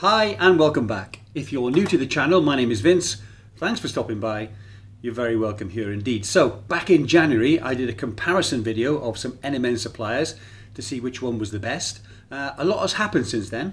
Hi and welcome back. If you're new to the channel, my name is Vince. Thanks for stopping by. You're very welcome here indeed. So back in January, I did a comparison video of some NMN suppliers to see which one was the best. Uh, a lot has happened since then.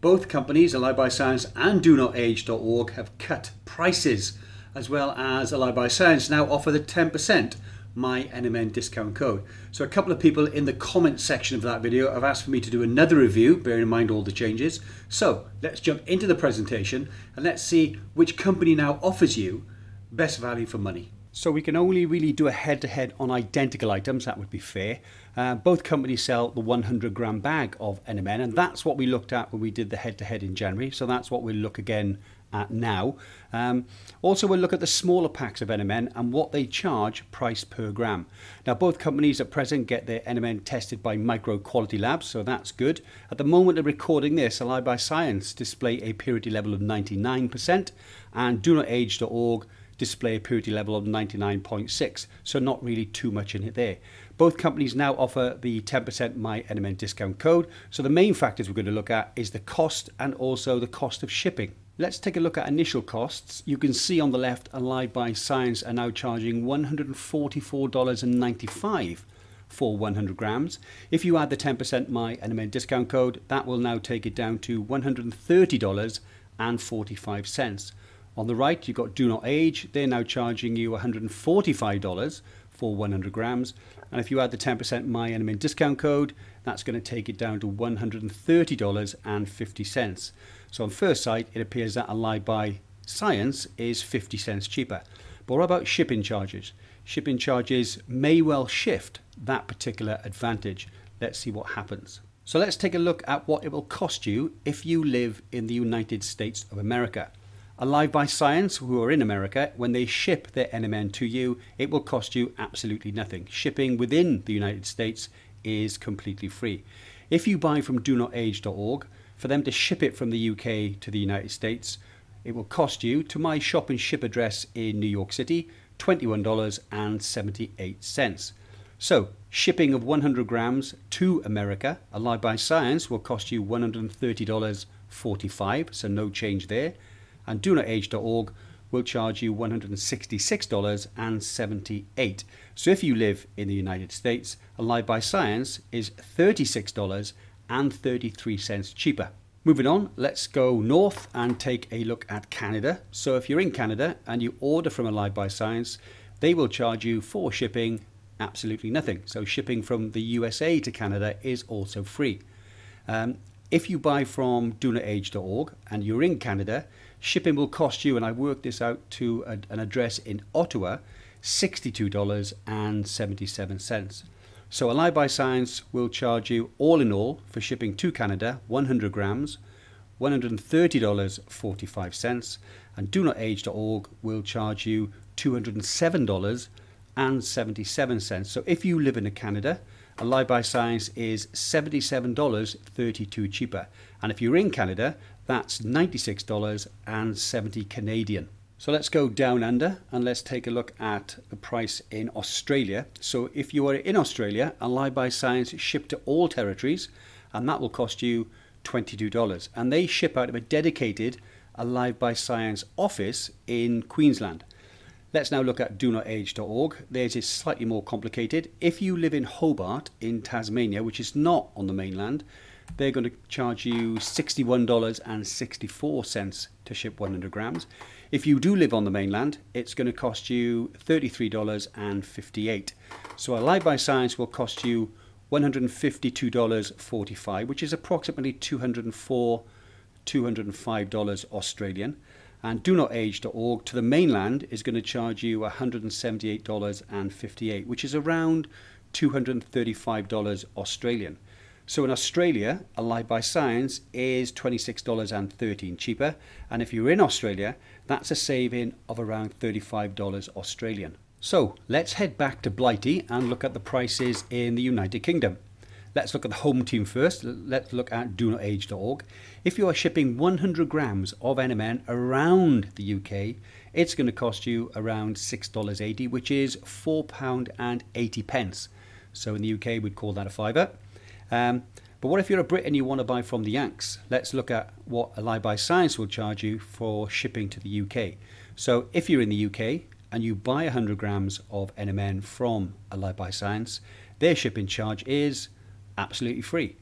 Both companies, Alive by Science and DoNotAge.org, have cut prices, as well as Alive by Science now offer the 10% my NMN discount code. So a couple of people in the comment section of that video have asked for me to do another review, bearing in mind all the changes. So let's jump into the presentation and let's see which company now offers you best value for money. So we can only really do a head-to-head -head on identical items, that would be fair. Uh, both companies sell the 100 gram bag of NMN and that's what we looked at when we did the head-to-head -head in January. So that's what we'll look again at now. Um, also, we'll look at the smaller packs of NMN and what they charge price per gram. Now, both companies at present get their NMN tested by Micro Quality Labs, so that's good. At the moment of recording this, Alive by Science display a purity level of 99% and DoNotAge.org display a purity level of 99.6, so not really too much in it there. Both companies now offer the 10% My NMN discount code, so the main factors we're going to look at is the cost and also the cost of shipping. Let's take a look at initial costs. You can see on the left Alive by Science are now charging $144.95 for 100 grams. If you add the 10% My NMN discount code, that will now take it down to $130.45. On the right, you've got Do Not Age. They're now charging you $145 for 100 grams. And if you add the 10% My NMN discount code, that's going to take it down to $130.50. So on first sight, it appears that Alive by Science is 50 cents cheaper. But what about shipping charges? Shipping charges may well shift that particular advantage. Let's see what happens. So let's take a look at what it will cost you if you live in the United States of America. Alive by Science, who are in America, when they ship their NMN to you, it will cost you absolutely nothing. Shipping within the United States is completely free. If you buy from DoNotAge.org, for them to ship it from the UK to the United States, it will cost you, to my shop and ship address in New York City, $21.78. So, shipping of 100 grams to America, Alive by Science, will cost you $130.45, so no change there. And DoNotAge.org will charge you $166.78. So if you live in the United States, Alive by Science is $36 and 33 cents cheaper. Moving on, let's go north and take a look at Canada. So if you're in Canada and you order from Alive by Science, they will charge you for shipping absolutely nothing. So shipping from the USA to Canada is also free. Um, if you buy from DoNotAge.org and you're in Canada, shipping will cost you, and I worked this out to a, an address in Ottawa, $62.77. So Alive by Science will charge you all in all for shipping to Canada 100 grams, $130.45 and DoNotAge.org will charge you $207.77. So if you live in Canada, Alive by Science is $77.32 cheaper. And if you're in Canada, that's $96.70 Canadian. So let's go down under and let's take a look at the price in Australia. So if you are in Australia, Alive by Science ship to all territories and that will cost you $22. And they ship out of a dedicated Alive by Science office in Queensland. Let's now look at DoNotAge.org. Theirs is slightly more complicated. If you live in Hobart in Tasmania, which is not on the mainland, they're going to charge you $61.64 to ship 100 grams. If you do live on the mainland, it's going to cost you $33.58. So Alive by Science will cost you $152.45, which is approximately 204 $205 Australian. And DoNotAge.org to the mainland is going to charge you $178.58, which is around $235 Australian. So in Australia, Alive by Science is $26.13 cheaper. And if you're in Australia, that's a saving of around $35 Australian. So let's head back to Blighty and look at the prices in the United Kingdom. Let's look at the home team first. Let's look at DoNotAge.org. If you are shipping 100 grams of NMN around the UK, it's going to cost you around $6.80, which is £4.80. So in the UK, we'd call that a fiver. Um, But what if you're a Brit and you want to buy from the Yanks? Let's look at what Alive by Science will charge you for shipping to the UK. So if you're in the UK and you buy 100 grams of NMN from Alive by Science, their shipping charge is absolutely free.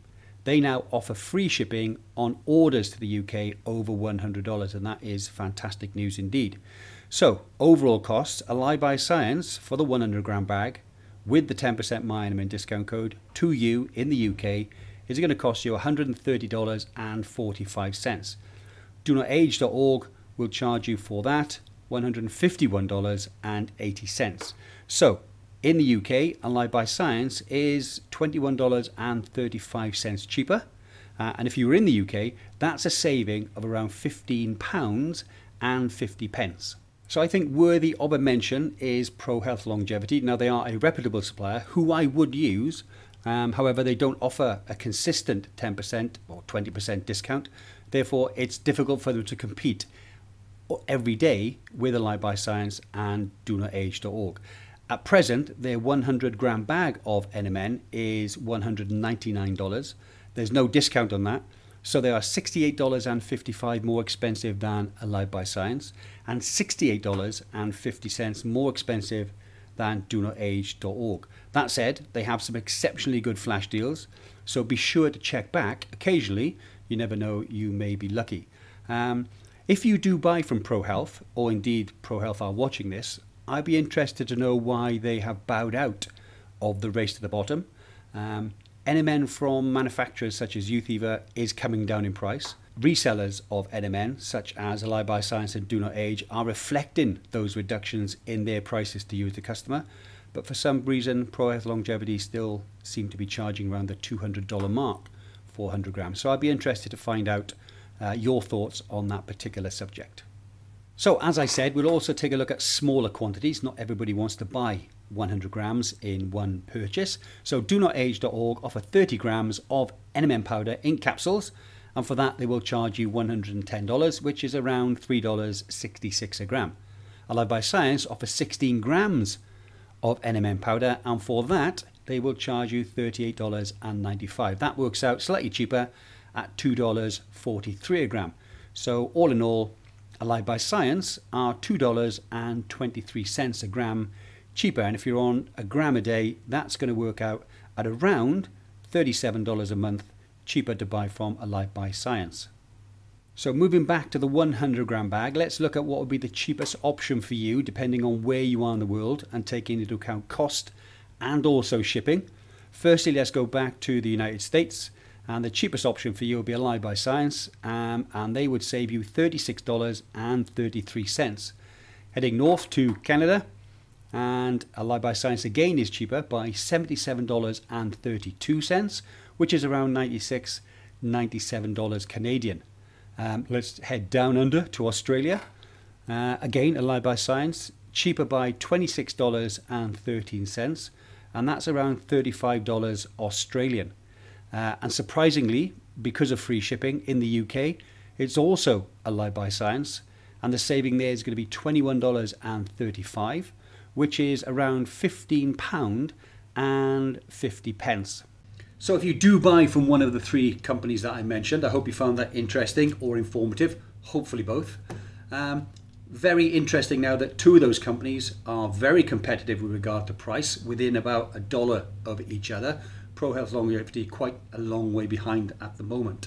They now offer free shipping on orders to the UK over $100, and that is fantastic news indeed. So, overall costs, Alive by Science for the 100 gram bag with the 10% MyNMN discount code to you in the UK is going to cost you $130.45. DoNotAge.org will charge you for that $151.80. So, in the UK, Alive by Science is $21.35 cheaper. Uh, and if you were in the UK, that's a saving of around £15 and 50 pence. So I think worthy of a mention is Pro Health Longevity. Now they are a reputable supplier who I would use. Um, however, they don't offer a consistent 10% or 20% discount. Therefore, it's difficult for them to compete every day with Alive by Science and DoNotAge.org. At present, their 100 gram bag of NMN is $199. There's no discount on that. So they are $68.55 more expensive than Alive by Science and $68.50 more expensive than DoNotAge.org. That said, they have some exceptionally good flash deals, so be sure to check back occasionally. You never know, you may be lucky. Um, if you do buy from ProHealth, or indeed ProHealth are watching this, I'd be interested to know why they have bowed out of the race to the bottom. Um, NMN from manufacturers such as Uthever is coming down in price. Resellers of NMN, such as Alive by Science and Do Not Age, are reflecting those reductions in their prices to you as the customer. But for some reason, ProHealth Longevity still seem to be charging around the $200 mark for 100 grams. So I'd be interested to find out uh, your thoughts on that particular subject. So as I said, we'll also take a look at smaller quantities. Not everybody wants to buy 100 grams in one purchase. So DoNotAge.org offer 30 grams of NMN powder in capsules. And for that, they will charge you $110, which is around $3.66 a gram. Alive by Science offer 16 grams of NMN powder. And for that, they will charge you $38.95. That works out slightly cheaper at $2.43 a gram. So all in all, Alive by Science are $2.23 a gram cheaper. And if you're on a gram a day, that's going to work out at around $37 a month cheaper to buy from Alive by Science. So moving back to the 100 gram bag, let's look at what would be the cheapest option for you depending on where you are in the world and taking into account cost and also shipping. Firstly, let's go back to the United States and the cheapest option for you will be Alive by Science um, and they would save you $36.33. Heading north to Canada and Alive by Science again is cheaper by $77.32 which is around $96, $97 Canadian. Um, let's head down under to Australia. Uh, again, Alive by Science, cheaper by $26.13, and that's around $35 Australian. Uh, and surprisingly, because of free shipping in the UK, it's also Alive by Science, and the saving there is going to be $21.35, which is around £15 and 50 pence. So if you do buy from one of the three companies that I mentioned, I hope you found that interesting or informative, hopefully both. Um, very interesting now that two of those companies are very competitive with regard to price, within about a dollar of each other. Pro Health Longevity quite a long way behind at the moment.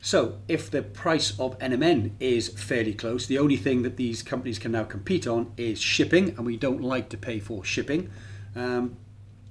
So if the price of NMN is fairly close, the only thing that these companies can now compete on is shipping, and we don't like to pay for shipping. Um,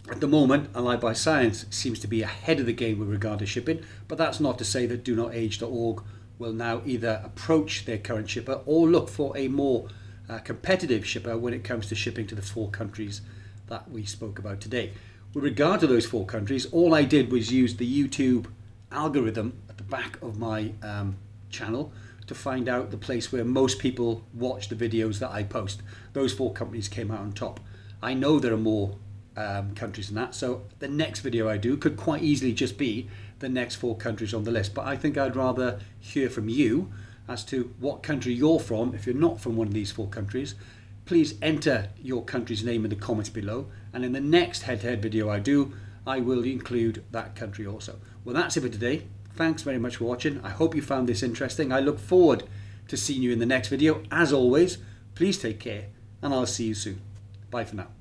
at the moment, Alive by Science seems to be ahead of the game with regard to shipping, but that's not to say that DoNotAge.org will now either approach their current shipper or look for a more uh, competitive shipper when it comes to shipping to the four countries that we spoke about today. With regard to those four countries, all I did was use the YouTube algorithm at the back of my um, channel to find out the place where most people watch the videos that I post. Those four companies came out on top. I know there are more um, countries than that. So the next video I do could quite easily just be the next four countries on the list. But I think I'd rather hear from you as to what country you're from. If you're not from one of these four countries, please enter your country's name in the comments below. And in the next head-to-head -head video I do, I will include that country also. Well, that's it for today. Thanks very much for watching. I hope you found this interesting. I look forward to seeing you in the next video. As always, please take care and I'll see you soon. Bye for now.